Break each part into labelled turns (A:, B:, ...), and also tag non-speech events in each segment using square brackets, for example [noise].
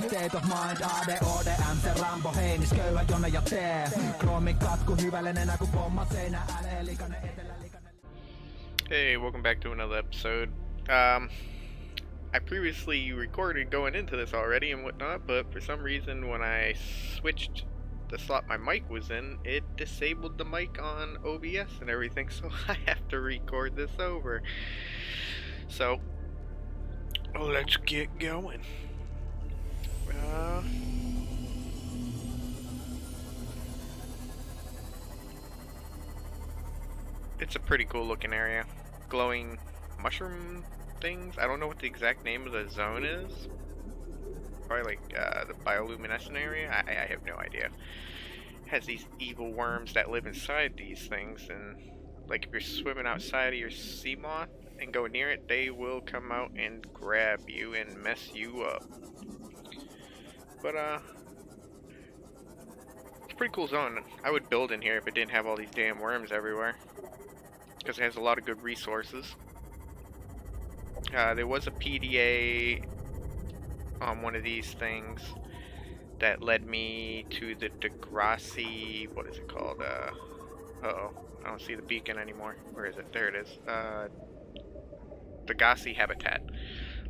A: state of mind Rambo, heinis, köyhä, ja tee katku hyvällinen kun pomma seinä älee etelä,
B: Hey, welcome back to another episode. Um, I previously recorded going into this already and whatnot, but for some reason when I switched the slot my mic was in, it disabled the mic on OBS and everything, [laughs] so I have to record this over. So, let's get going. Uh, it's a pretty cool looking area. Glowing mushroom things. I don't know what the exact name of the zone is. Probably like uh, the bioluminescent area. I, I have no idea. It has these evil worms that live inside these things, and like if you're swimming outside of your Seamoth and go near it, they will come out and grab you and mess you up. But uh, it's a pretty cool zone. I would build in here if it didn't have all these damn worms everywhere, because it has a lot of good resources. Uh, there was a PDA on one of these things that led me to the Degasi, what is it called? Uh, uh oh I don't see the beacon anymore. Where is it? There it is. Uh, Degasi habitat.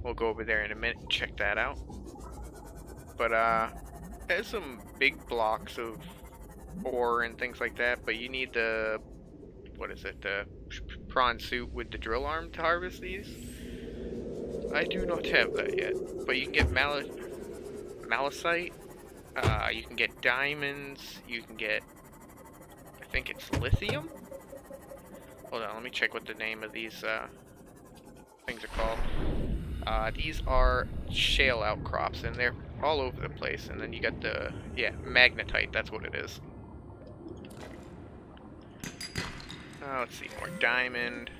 B: We'll go over there in a minute and check that out. But uh, there's some big blocks of ore and things like that, but you need the, what is it, the prawn suit with the drill arm to harvest these. I do not have that yet, but you can get mal malachite, uh, you can get diamonds, you can get, I think it's lithium? Hold on, let me check what the name of these uh, things are called. Uh, these are shale outcrops, and they're all over the place. And then you got the, yeah, magnetite, that's what it is. Uh, let's see, more diamond.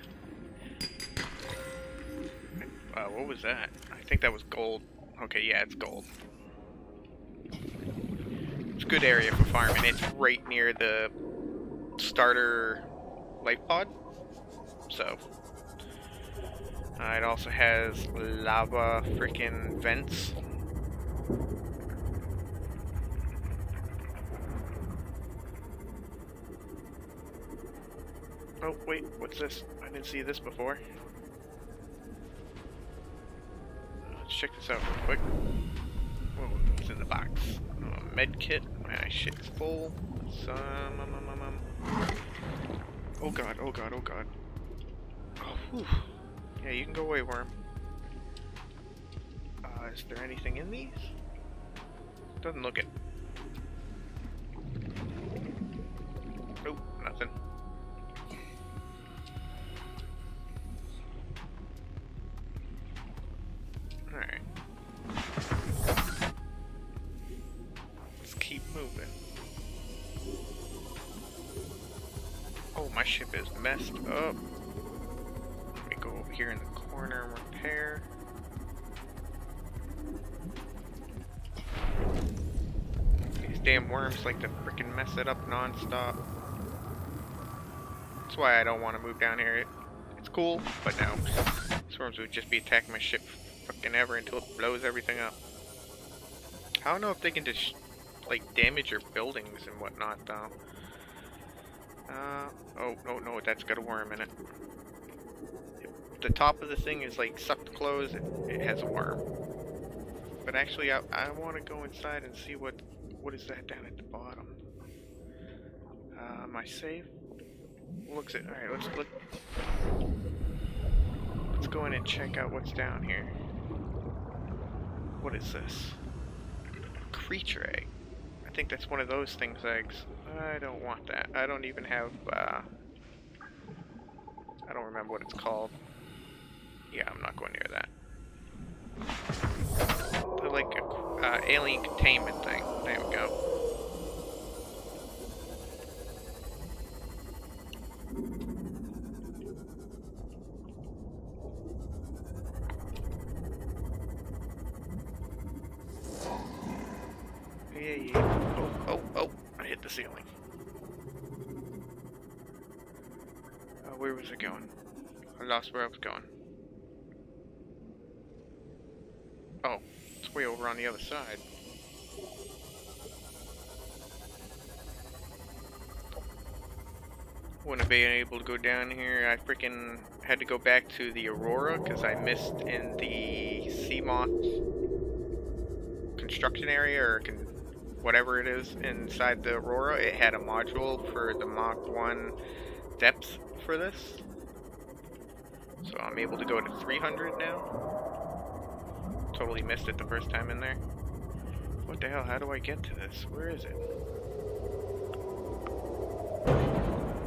B: Uh, what was that? I think that was gold. Okay, yeah, it's gold. It's a good area for farming. It's right near the starter life pod. So, uh, it also has lava freaking vents. Oh, wait, what's this? I didn't see this before. Let's check this out real quick. Whoa, what's in the box? Uh, med kit. My shit is full. Some, um, um, um, um. Oh god, oh god, oh god. Oh, whew. Yeah, you can go away, worm. Uh, is there anything in these? Doesn't look it. Alright. Let's keep moving. Oh, my ship is messed up. Let me go over here in the corner and repair. These damn worms like to freaking mess it up non-stop. That's why I don't want to move down here. It's cool, but no. These worms would just be attacking my ship fucking ever until it blows everything up. I don't know if they can just like damage your buildings and whatnot though. Uh, oh, no, no, that's got a worm in it. If the top of the thing is like sucked closed, it, it has a worm. But actually, I, I want to go inside and see what, what is that down at the bottom. Uh, I safe? Looks it, alright, let's look. Let's go in and check out what's down here. What is this? Creature egg. I think that's one of those things eggs. I don't want that. I don't even have, uh, I don't remember what it's called. Yeah, I'm not going near that. They're like a uh, alien containment thing. There we go. The ceiling. Uh, where was it going? I lost where I was going. Oh, it's way over on the other side. Wouldn't have been able to go down here. I freaking had to go back to the Aurora because I missed in the Seamoth construction area or con whatever it is inside the Aurora. It had a module for the Mach 1 depth for this. So I'm able to go to 300 now. Totally missed it the first time in there. What the hell? How do I get to this? Where is it?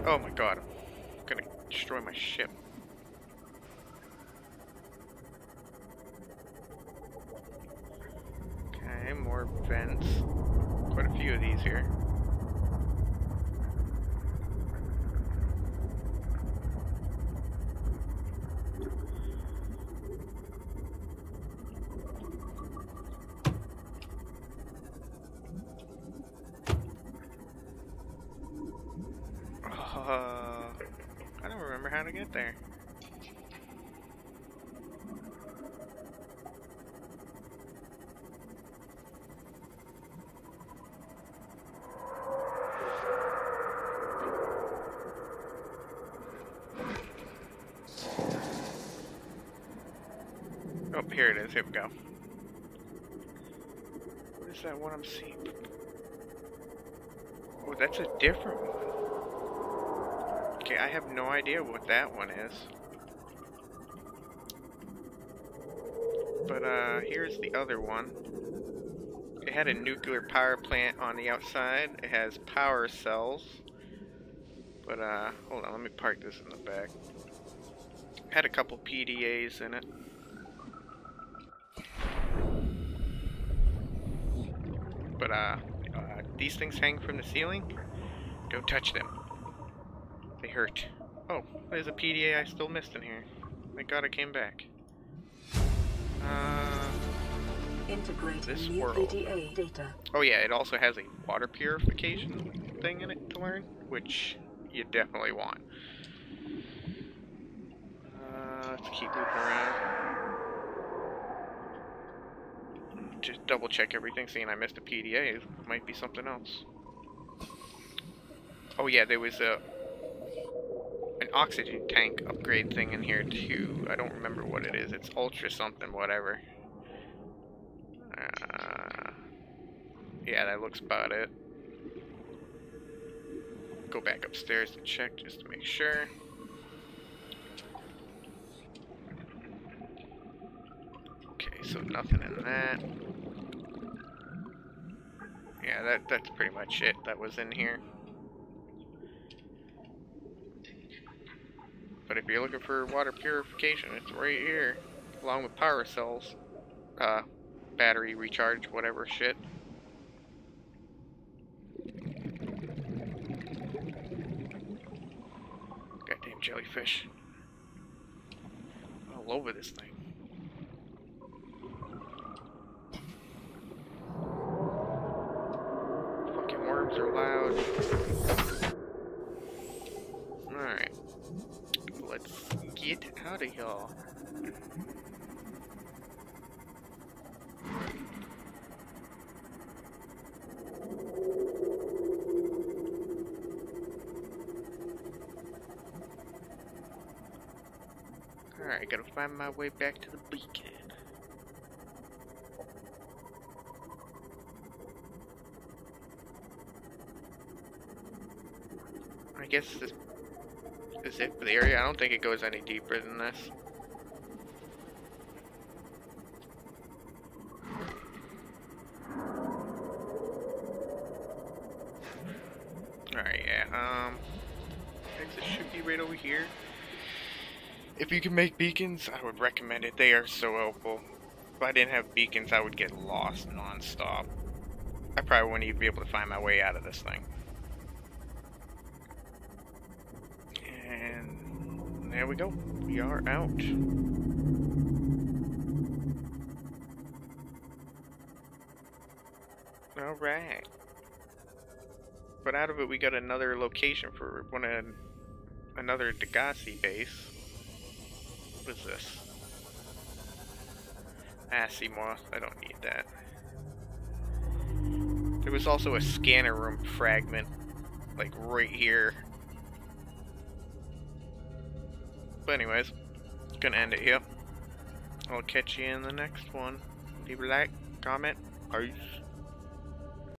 B: Oh my god, I'm gonna destroy my ship. Okay, more vents. Of these here. Uh, I don't remember how to get there. Oh, here it is. Here we go. What is that one I'm seeing? Oh, that's a different one. Okay, I have no idea what that one is. But, uh, here's the other one. It had a nuclear power plant on the outside. It has power cells. But, uh, hold on, let me park this in the back. Had a couple PDAs in it. Uh, uh, these things hang from the ceiling. Don't touch them. They hurt. Oh, there's a PDA I still missed in here. Thank God I came back. Uh, This world.
C: PDA data.
B: oh yeah, it also has a water purification thing in it to learn, which you definitely want. Double check everything, seeing I missed a PDA. It might be something else. Oh yeah, there was a an oxygen tank upgrade thing in here too. I don't remember what it is. It's ultra something, whatever. Uh, yeah, that looks about it. Go back upstairs to check just to make sure. Okay, so nothing in that. Yeah, that that's pretty much it that was in here. But if you're looking for water purification, it's right here, along with power cells, uh, battery recharge, whatever shit. Goddamn jellyfish. All over this thing. Fucking worms are loud. Alright. Let's get out of here. Alright, gotta find my way back to the beacon. I guess this is it for the area. I don't think it goes any deeper than this. Alright, yeah, um, exit should be right over here. If you can make beacons, I would recommend it. They are so helpful. If I didn't have beacons, I would get lost non-stop. I probably wouldn't even be able to find my way out of this thing. And there we go. We are out. Alright. But out of it, we got another location for one of another Degasi base. What is this? Ah, Assy Moth, I don't need that. There was also a scanner room fragment, like right here. But anyways, gonna end it here. I'll catch you in the next one. Leave a like, comment, peace.